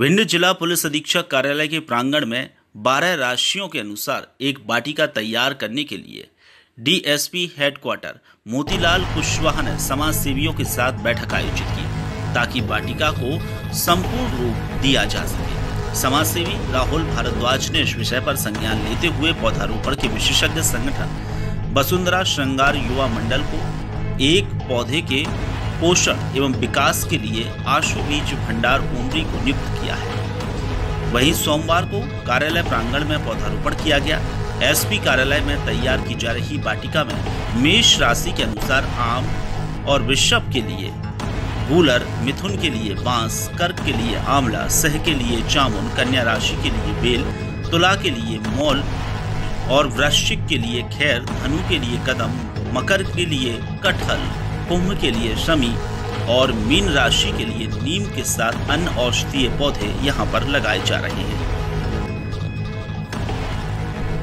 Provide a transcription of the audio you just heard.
भिंड जिला पुलिस अधीक्षक कार्यालय के प्रांगण में बारह राशियों के अनुसार एक बाटिका तैयार करने के लिए डीएसपी हेडक्वार्टर मोतीलाल कुशवाहा ने समाज सेवियों के साथ बैठक आयोजित की ताकि वाटिका को संपूर्ण रूप दिया जा सके। समाज सेवी राहुल भारद्वाज ने इस विषय पर संज्ञान लेते हुए पौधारोपण के विशेषज्ञ संगठन वसुंधरा श्रृंगार युवा मंडल को एक पौधे के पोषण एवं विकास के लिए आशु बीज भंडार उमरी को नियुक्त किया है वहीं सोमवार को कार्यालय प्रांगण में पौधारोपण किया गया एसपी कार्यालय में तैयार की जा रही वाटिका में मेष राशि के अनुसार आम और वृषभ के लिए गूलर मिथुन के लिए बाँस कर्क के लिए आंवला सह के लिए जामुन कन्या राशि के लिए बेल तुला के लिए मौल और वृश्चिक के लिए खैर धनु के लिए कदम मकर के लिए कटहल कुंभ के लिए शमी और मीन राशि के लिए नीम के साथ अन्य औषधीय पौधे यहाँ पर लगाए जा रहे हैं।